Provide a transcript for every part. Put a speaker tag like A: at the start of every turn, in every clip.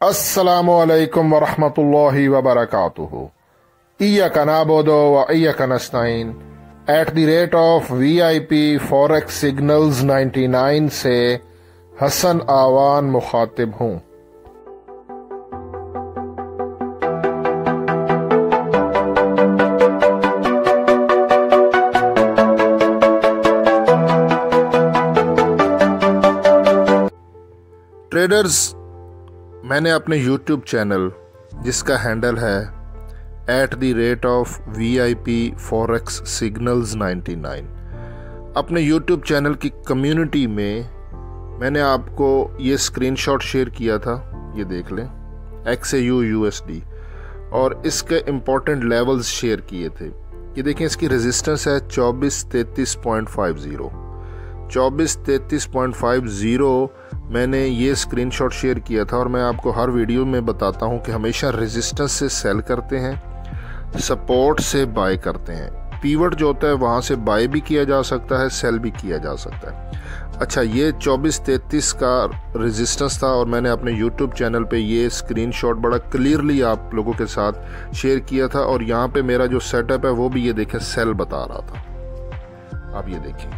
A: السلام علیکم ورحمۃ اللہ وبرکاتہ ایاک نعبد و ایاک نستعین۔ At the rate of V I P forex signals ninety nine سے حسن آوان مخاطب ہوں۔ ٹریڈرز میں نے اپنے یوٹیوب چینل جس کا ہینڈل ہے at the rate of V I P forex signals ninety nine. اپنے یوٹیوب چینل کی کمیونٹی میں میں نے آپ کو یہ اسکرین شاٹ شیئر کیا تھا، یہ دیکھ لیں۔ X A U U S D اور اس کے امپورٹنٹ لیولز شیئر کیے تھے۔ یہ دیکھیں، اس کی ریزسٹنس ہے چوبیس تینتیس پوائنٹ فائیو زیرو۔ چوبیس تینتیس پوائنٹ فائیو زیرو میں نے یہ اسکرین شاٹ شیئر کیا تھا اور میں آپ کو ہر ویڈیو میں بتاتا ہوں کہ ہمیشہ ریزسٹنس سے سیل کرتے ہیں سپورٹ سے بائی کرتے ہیں۔ پیوٹ جو ہوتا ہے وہاں سے بائی بھی کیا جا سکتا ہے سیل بھی کیا جا سکتا ہے۔ اچھا یہ چوبیس تینتیس کا ریزسٹنس تھا اور میں نے اپنے یوٹیوب چینل پہ یہ اسکرین شاٹ بڑا کلیئرلی آپ لوگوں کے ساتھ شیئر کیا تھا اور یہاں پہ میرا جو سیٹ اپ ہے وہ بھی یہ دیکھیں سیل بتا رہا تھا۔ آپ یہ دیکھیں۔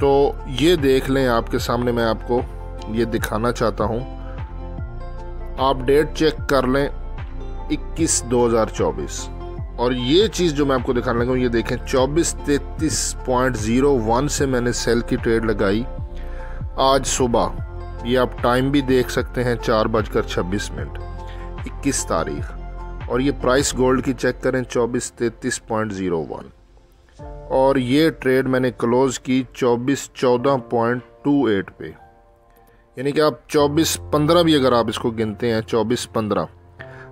A: تو یہ دیکھ لیں آپ کے سامنے میں آپ کو۔ یہ دکھانا چاہتا ہوں۔ آپ ڈیٹ چیک کر لیں اکیس دو ہزار چوبیس۔ اور یہ چیز جو میں آپ کو دکھانے لگا ہوں، یہ دیکھیں، چوبیس تینتیس پوائنٹ زیرو ون سے میں نے سیل کی ٹریڈ لگائی۔ آج صبح، یہ آپ ٹائم بھی دیکھ سکتے ہیں، چار بج کر چھبیس منٹ۔ اکیس تاریخ۔ اور یہ پرائس گولڈ کی چیک کریں، چوبیس تینتیس پوائنٹ زیرو ون۔ اور یہ ٹریڈ میں نے کلوز کی چوبیس چودہ پوائنٹ ٹو ایٹ پہ۔ یعنی کہ آپ چوبیس پندرہ بھی اگر آپ اس کو گنتے ہیں، چوبیس پندرہ۔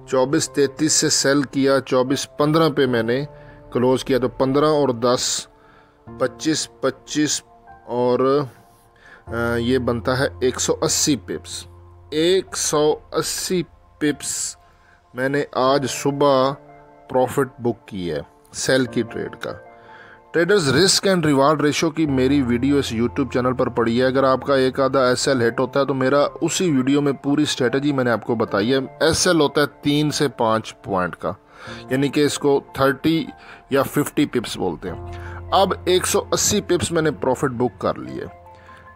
A: چوبیس تینتیس سے سیل کیا، چوبیس پندرہ پہ میں نے کلوز کیا تو پندرہ اور دس، پچیس پچیس اور یہ بنتا ہے ایک سو اسی پپس۔ ایک سو اسی پپس میں نے آج صبح پروفٹ بک کی ہے سیل کی ٹریڈ کا۔ Traders risk and reward ratio کی میری ویڈیو اس یوٹیوب چینل پر پڑی ہے۔ اگر آپ کا ایک آدھا ایس ایل ہٹ ہوتا ہے تو میرا اسی ویڈیو میں پوری اسٹریٹجی میں نے آپ کو بتائی ہے۔ ایس ایل ہوتا ہے تین سے پانچ پوائنٹ کا۔ یعنی کہ اس کو تھرٹی یا ففٹی پپس بولتے ہیں۔ اب ایک سو اسی پپس میں نے پروفٹ بک کر لیے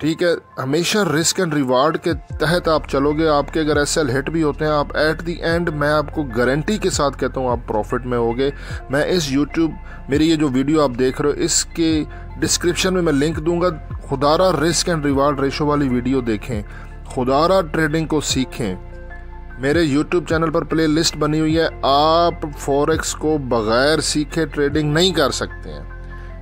A: ٹھیک ہے، ہمیشہ رسک اینڈ ریوارڈ کے تحت آپ چلو گے۔ آپ کے اگر ایس ایل ہٹ بھی ہوتے ہیں، آپ ایٹ دی اینڈ میں آپ کو گارنٹی کے ساتھ کہتا ہوں آپ پروفٹ میں ہوگے میں اس یوٹیوب، میری یہ جو ویڈیو آپ دیکھ رہے ہو، اس کے ڈسکرپشن میں میں لنک دوں گا۔ خدارہ رسک اینڈ ریوارڈ ریشو والی ویڈیو دیکھیں، خدارہ ٹریڈنگ کو سیکھیں۔ میرے یوٹیوب چینل پر پلے لسٹ بنی ہوئی ہے، آپ فوریکس کو بغیر سیکھے ٹریڈنگ نہیں کر سکتے ہیں۔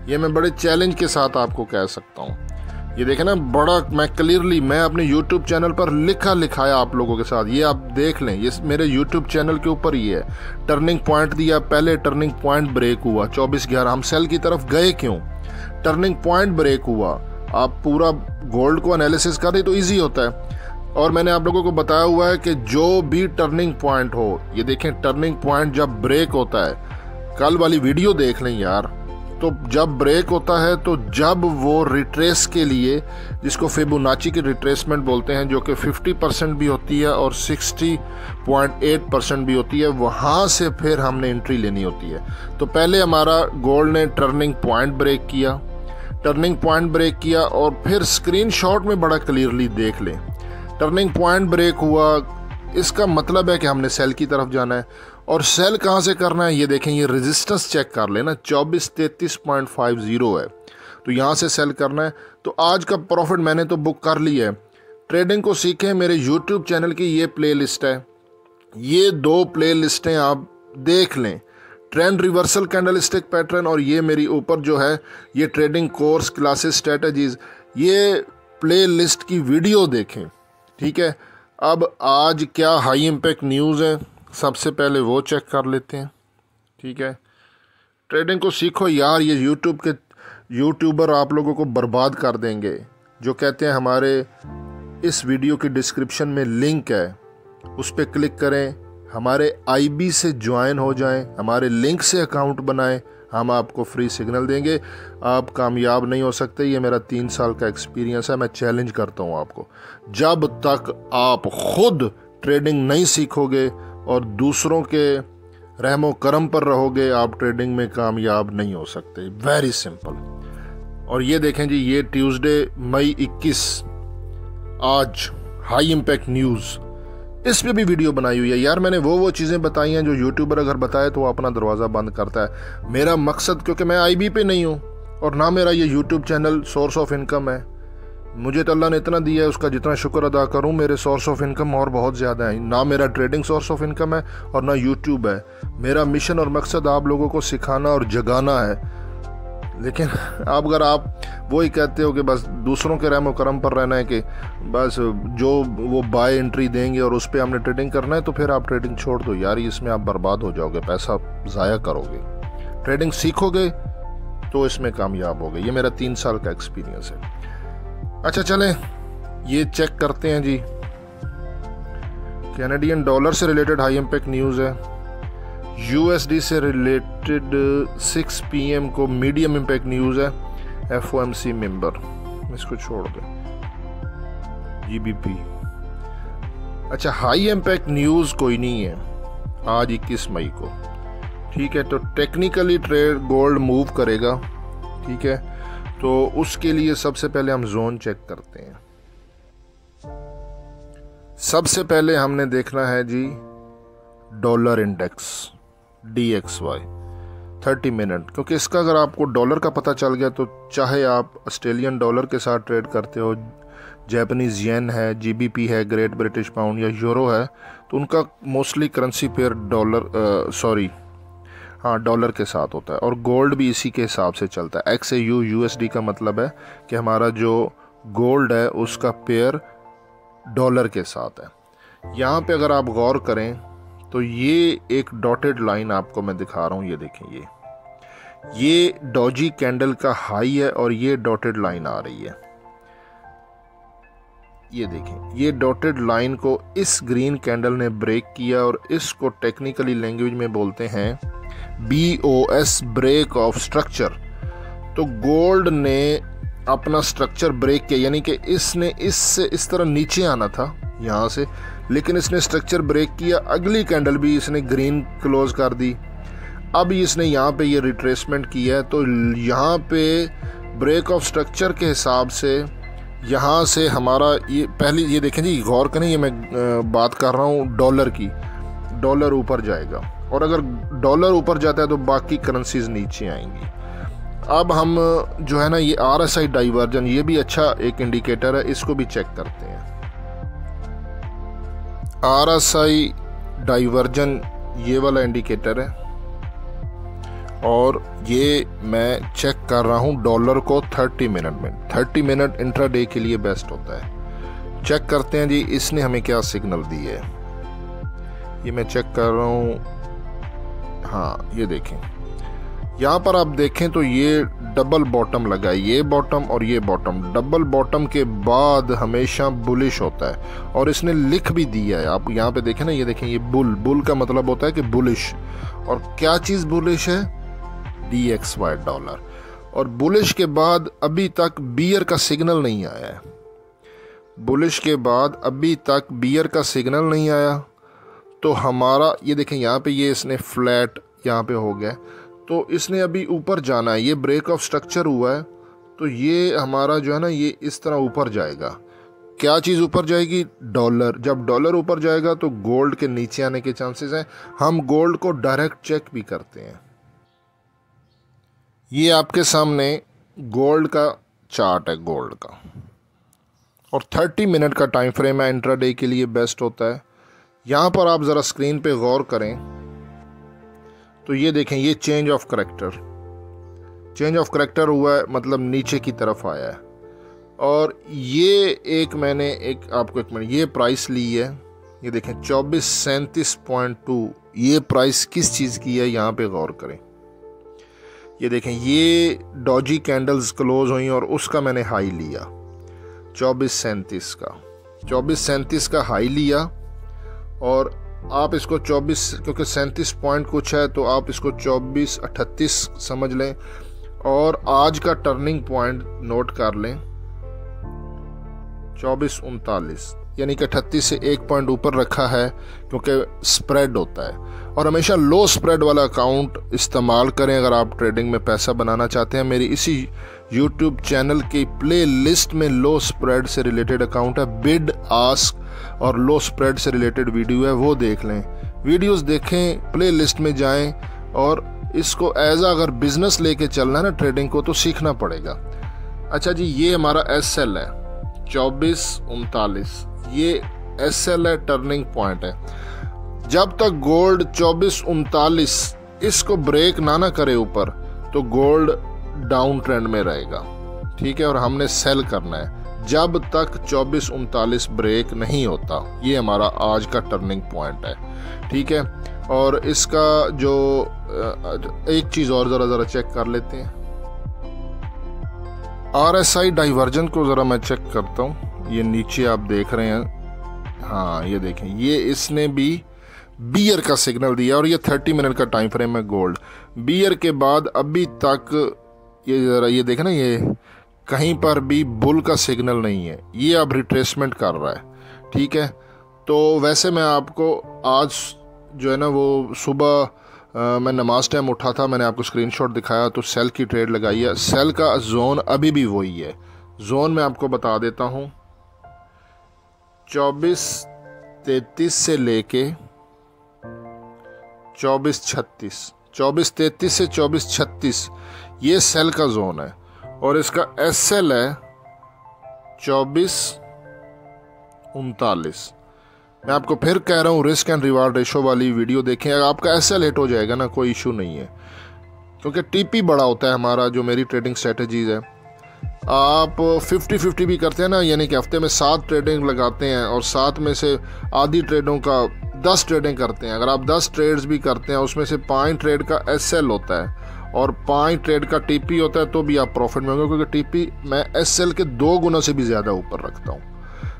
A: یہ میں بڑے چیلنج کے ساتھ آپ کو کہہ سکتا ہوں۔ یہ دیکھیں نا، بڑا میں کلیئرلی میں اپنے یوٹیوب چینل پر لکھا لکھایا آپ لوگوں کے ساتھ۔ یہ آپ دیکھ لیں، یہ میرے یوٹیوب چینل کے اوپر ہی ہے۔ ٹرننگ پوائنٹ دیا، پہلے ٹرننگ پوائنٹ بریک ہوا۔ چوبیس گیارہ، ہم سیل کی طرف گئے کیوں؟ ٹرننگ پوائنٹ بریک ہوا۔ آپ پورا گولڈ کو انالیسس کر دیں تو ایزی ہوتا ہے۔ اور میں نے آپ لوگوں کو بتایا ہوا ہے کہ جو بھی ٹرننگ پوائنٹ ہو، یہ دیکھیں ٹرننگ پوائنٹ جب بریک ہوتا ہے، کل والی ویڈیو دیکھ لیں یار۔ تو جب بریک ہوتا ہے تو جب وہ ریٹریس کے لیے جس کو فیبوناچی کی ریٹریسمنٹ بولتے ہیں جو کہ ففٹی پرسنٹ بھی ہوتی ہے اور سکسٹی پوائنٹ ایٹ پرسنٹ بھی ہوتی ہے، وہاں سے پھر ہم نے انٹری لینی ہوتی ہے۔ تو پہلے ہمارا گولڈ نے ٹرننگ پوائنٹ بریک کیا۔ ٹرننگ پوائنٹ بریک کیا اور پھر سکرین شاٹ میں بڑا کلیئرلی دیکھ لیں۔ ٹرننگ پوائنٹ بریک ہوا۔ اس کا مطلب ہے کہ ہم نے سیل کی طرف جانا ہے۔ اور سیل کہاں سے کرنا ہے؟ یہ دیکھیں، یہ ریزسٹنس چیک کر لینا، چوبیس تینتیس پوائنٹ فائیو زیرو ہے۔ تو یہاں سے سیل کرنا ہے۔ تو آج کا پروفٹ میں نے تو بک کر لی ہے۔ ٹریڈنگ کو سیکھیں، میرے یوٹیوب چینل کی یہ پلے لسٹ ہے۔ یہ دو پلے لسٹیں آپ دیکھ لیں۔ ٹرینڈ ریورسل کینڈلسٹک پیٹرن اور یہ میری اوپر جو ہے، یہ ٹریڈنگ کورس کلاسز اسٹریٹجیز یہ پلے لسٹ کی ویڈیو دیکھیں۔ ٹھیک ہے؟ اب آج کیا ہائی امپیکٹ نیوز ہے؟ سب سے پہلے وہ چیک کر لیتے ہیں۔ ٹھیک ہے۔ ٹریڈنگ کو سیکھو یار، یہ یوٹیوب کے یوٹیوبر آپ لوگوں کو برباد کر دیں گے۔ جو کہتے ہیں ہمارے اس ویڈیو کی ڈسکرپشن میں لنک ہے، اس پہ کلک کریں۔ ہمارے آئی بی سے جوائن ہو جائیں، ہمارے لنک سے اکاؤنٹ بنائیں، ہم آپ کو فری سگنل دیں گے۔ آپ کامیاب نہیں ہو سکتے، یہ میرا تین سال کا ایکسپیرینس ہے، میں چیلنج کرتا ہوں آپ کو۔ جب تک آپ خود ٹریڈنگ نہیں سیکھو گے اور دوسروں کے رحم و کرم پر رہو گے، آپ ٹریڈنگ میں کامیاب نہیں ہو سکتے۔ ویری سمپل اور یہ دیکھیں جی یہ ٹیوزڈے مئی اکیس، آج ہائی امپیکٹ نیوز۔ اس پہ بھی ویڈیو بنائی ہوئی ہے۔ یار، میں نے وہ وہ چیزیں بتائی ہیں جو یوٹیوبر اگر بتائے تو وہ اپنا دروازہ بند کرتا ہے۔ میرا مقصد، کیونکہ میں آئی بی پہ نہیں ہوں اور نہ میرا یہ YouTube channel source of income ہے۔ مجھے تو اللہ نے اتنا دیا ہے، اس کا جتنا شکر ادا کروں، میرے سورس آف انکم اور بہت زیادہ ہیں۔ نہ میرا ٹریڈنگ سورس آف انکم ہے اور نہ یوٹیوب ہے۔ میرا مشن اور مقصد آپ لوگوں کو سکھانا اور جگانا ہے۔ لیکن اب اگر آپ وہی کہتے ہو کہ بس دوسروں کے رحم و کرم پر رہنا ہے کہ بس جو وہ بائی انٹری دیں گے اور اس پہ ہم نے ٹریڈنگ کرنا ہے تو پھر آپ ٹریڈنگ چھوڑ دو۔ یار، اس میں آپ برباد ہو جاؤ گے، پیسہ ضائع کرو گے۔ ٹریڈنگ سیکھو گے تو اس میں کامیاب ہو گئے یہ میرا تین سال کا ایکسپیرینس ہے۔ اچھا چلیں۔ یہ چیک کرتے ہیں جی۔ کینیڈین ڈالر سے ریلیٹڈ ہائی امپیکٹ نیوز ہے۔ یو ایس ڈی سے ریلیٹڈ سکس پی ایم کو میڈیم امپیکٹ نیوز ہے۔ F O M C member اس کو چھوڑ دیں۔ جی بی پی اچھا ہائی امپیکٹ نیوز کوئی نہیں ہے۔ آج اکیس مئی کو۔ ٹھیک ہے، تو ٹیکنیکلی ٹریڈ گولڈ موو کرے گا۔ ٹھیک ہے۔ تو اس کے لیے سب سے پہلے ہم زون چیک کرتے ہیں۔ سب سے پہلے ہم نے دیکھنا ہے ji dollar index D X Y. Thirty minute, کیونکہ اس کا اگر آپ کو ڈالر کا پتہ چل گیا تو چاہے آپ آسٹریلین ڈالر کے ساتھ ٹریڈ کرتے ہو جیپنیز ین ہے جی بی پی ہے، گریٹ برٹش پاؤنڈ یا یورو ہے، تو ان کا mostly currency pair dollar sorry ہاں ڈالر کے ساتھ ہوتا ہے اور گولڈ بھی اسی کے حساب سے چلتا ہے۔ X A U U S D کا مطلب ہے کہ ہمارا جو گولڈ ہے، اس کا پیئر ڈالر کے ساتھ ہے۔ یہاں پہ اگر آپ غور کریں تو یہ ایک ڈاٹڈ لائن آپ کو میں دکھا رہا ہوں، یہ دیکھیں یہ۔ یہ ڈوجی کینڈل کا ہائی ہے اور یہ ڈاٹڈ لائن آ رہی ہے۔ یہ دیکھیں، یہ ڈاٹڈ لائن کو اس گرین کینڈل نے بریک کیا اور اس کو ٹیکنیکلی لینگویج میں بولتے ہیں B O S break of structure تو گولڈ نے اپنا سٹرکچر بریک کیا یعنی کہ اس نے اس سے اس طرح نیچے آنا تھا یہاں سے، لیکن اس نے سٹرکچر بریک کیا، اگلی کینڈل بھی اس نے گرین کلوز کر دی۔ اب اس نے یہاں پہ یہ ریٹریسمنٹ کیا ہے، تو یہاں پہ بریک آف سٹرکچر کے حساب سے یہاں سے ہمارا یہ پہلی، یہ دیکھیں جی غور کریں، یہ میں بات کر رہا ہوں ڈالر کی۔ ڈالر اوپر جائے گا۔ اور اگر ڈالر اوپر جاتا ہے تو باقی کرنسیز نیچے آئیں گی۔ اب ہم جو ہے نا یہ آر ایس آئی ڈائیورجن، یہ بھی اچھا ایک انڈیکیٹر ہے، اس کو بھی چیک کرتے ہیں۔ آر ایس آئی ڈائیورجن یہ والا انڈیکیٹر ہے۔ اور یہ میں چیک کر رہا ہوں ڈالر کو تھرٹی منٹ میں۔ تھرٹی منٹ انٹرا ڈے کے لیے بیسٹ ہوتا ہے۔ چیک کرتے ہیں جی اس نے ہمیں کیا سگنل دی ہے۔ یہ میں چیک کر رہا ہوں۔ یہ دیکھیں۔ یہاں پر آپ دیکھیں تو یہ ڈبل باٹم لگا ہے یہ باٹم اور یہ باٹم۔ ڈبل باٹم کے بعد ہمیشہ بلش ہوتا ہے اور اس نے لکھ بھی دیا ہے۔ آپ یہاں پہ دیکھیں نا، یہ دیکھیں، یہ بل۔ بل کا مطلب ہوتا ہے کہ بلش۔ اور کیا چیز بلش ہے؟ D X Y dollar. اور بلش کے بعد ابھی تک بیئر کا سگنل نہیں آیا ہے۔ بلش کے بعد ابھی تک بیئر کا سگنل نہیں آیا۔ تو ہمارا، یہ دیکھیں، یہاں پہ یہ اس نے فلیٹ یہاں پہ ہو گیا۔ تو اس نے ابھی اوپر جانا ہے، یہ بریک آف سٹرکچر ہوا ہے۔ تو یہ ہمارا جو ہے نا، یہ اس طرح اوپر جائے گا۔ کیا چیز اوپر جائے گی؟ ڈالر جب ڈالر اوپر جائے گا تو گولڈ کے نیچے آنے کے چانسز ہیں۔ ہم گولڈ کو ڈائریکٹ چیک بھی کرتے ہیں۔ یہ آپ کے سامنے گولڈ کا چارٹ ہے گولڈ کا۔ اور تھرٹی منٹ کا ٹائم فریم ہے انٹرا ڈے کے لیے بیسٹ ہوتا ہے۔ یہاں پر آپ ذرا اسکرین پہ غور کریں۔ تو یہ دیکھیں، یہ change of character change of character ہوا ہے مطلب نیچے کی طرف آیا ہے۔ اور یہ ایک میں نے ایک آپ کو ایک منٹ، یہ پرائس لی ہے۔ یہ دیکھیں، چوبیس سینتیس پوائنٹ ٹو یہ پرائس کس چیز کی ہے؟ یہاں پہ غور کریں۔ یہ دیکھیں، یہ ڈوجی کینڈلز کلوز ہوئیں اور اس کا میں نے ہائی لیا۔ چوبیس سینتیس کا۔ چوبیس سینتیس کا ہائی لیا اور آپ اس کو چوبیس کیونکہ سینتیس پوائنٹ کچھ ہے، تو آپ اس کو چوبیس اٹھتیس سمجھ لیں۔ اور آج کا ٹرننگ پوائنٹ نوٹ کر لیں۔ چوبیس انتالیس یعنی کہ اٹھتیس سے ایک پوائنٹ اوپر رکھا ہے، کیونکہ سپریڈ ہوتا ہے۔ اور ہمیشہ لو سپریڈ والا اکاؤنٹ استعمال کریں اگر آپ ٹریڈنگ میں پیسہ بنانا چاہتے ہیں۔ میری اسی یوٹیوب چینل کی پلے لسٹ میں لو سپریڈ سے ریلیٹڈ اکاؤنٹ ہے۔ بڈ آسک اور لو سپریڈ سے ریلیٹڈ ویڈیو ہے، وہ دیکھ لیں۔ ویڈیوز دیکھیں پلے لسٹ میں جائیں اور اس کو ایز اگر بزنس لے کے چلنا ہے نا ٹریڈنگ کو تو سیکھنا پڑے گا۔ اچھا جی یہ ہمارا ایس ایل ہے، چوبیس انتالیس۔ یہ ایس ایل ہے ٹرننگ پوائنٹ ہے۔ جب تک گولڈ چوبیس انتالیس اس کو بریک نہ نہ کرے اوپر، تو گولڈ ڈاؤن ٹرینڈ میں رہے گا۔ ٹھیک ہے، اور ہم نے سیل کرنا ہے۔ جب تک چوبیس انتالیس بریک نہیں ہوتا، یہ ہمارا آج کا ٹرننگ پوائنٹ ہے، ٹھیک ہے؟ اور اس کا جو، ایک چیز اور ذرا ذرا چیک کر لیتے ہیں۔ آر ایس آئی ڈائیورجن کو ذرا میں چیک کرتا ہوں۔ یہ نیچے آپ دیکھ رہے ہیں۔ ہاں یہ دیکھیں۔ یہ اس نے بھی بیئر کا سگنل دیا اور یہ تھرٹی منٹ کا ٹائم فریم ہے گولڈ بیئر کے بعد ابھی تک، یہ ذرا یہ دیکھیں نا، یہ کہیں پر بھی بل کا سگنل نہیں ہے۔ یہ اب ریٹریسمنٹ کر رہا ہے، ٹھیک ہے؟ تو ویسے میں آپ کو آج جو ہے نا وہ صبح میں نماز ٹائم اٹھا تھا، میں نے آپ کو اسکرین شاٹ دکھایا تو سیل کی ٹریڈ لگائی ہے۔ سیل کا زون ابھی بھی وہی ہے۔ زون میں آپ کو بتا دیتا ہوں۔ چوبیس تینتیس سے لے کے چوبیس چھتیس، چوبیس تینتیس سے چوبیس چھتیس، یہ سیل کا زون ہے۔ اور اس کا ایس ایل ہے چوبیس انتالیس۔ میں آپ کو پھر کہہ رہا ہوں رسک اینڈ ریوارڈ ریشو والی ویڈیو دیکھیں۔ اگر آپ کا ایس ایل ہٹ ہو جائے گا نا، کوئی ایشو نہیں ہے۔ کیونکہ ٹی پی بڑا ہوتا ہے ہمارا، جو میری ٹریڈنگ اسٹریٹجیز ہے آپ ففٹی ففٹی بھی کرتے ہیں نا یعنی کہ ہفتے میں سات ٹریڈنگ لگاتے ہیں اور سات میں سے آدھی ٹریڈوں کا دس ٹریڈنگ کرتے ہیں۔ اگر آپ دس ٹریڈز بھی کرتے ہیں، اس میں سے پانچ ٹریڈ کا ایس ایل ہوتا ہے۔ اور پانچ ٹریڈ کا ٹی پی ہوتا ہے تو بھی آپ پروفٹ میں ہوں گے، کیونکہ ٹی پی میں ایس ایل کے دو گنا سے بھی زیادہ اوپر رکھتا ہوں۔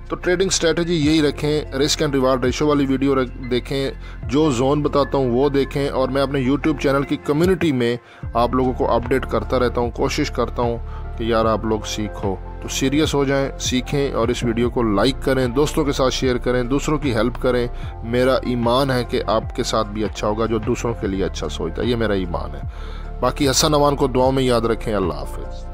A: تو ٹریڈنگ اسٹریٹجی یہی رکھیں رسک اینڈ ریوارڈ ریشو والی ویڈیو دیکھیں، جو زون بتاتا ہوں وہ دیکھیں، اور میں اپنے یوٹیوب چینل کی کمیونٹی میں آپ لوگوں کو اپڈیٹ کرتا رہتا ہوں، کوشش کرتا ہوں کہ یار آپ لوگ سیکھو۔ تو سیریس ہو جائیں، سیکھیں، اور اس ویڈیو کو لائک کریں، دوستوں کے ساتھ شیئر کریں، دوسروں کی ہیلپ کریں۔ میرا ایمان ہے کہ آپ کے ساتھ بھی اچھا ہوگا، جو دوسروں کے لیے اچھا سوچتا ہے، یہ میرا ایمان ہے۔ باقی حسن نوان کو دعاؤں میں یاد رکھیں اللہ حافظ۔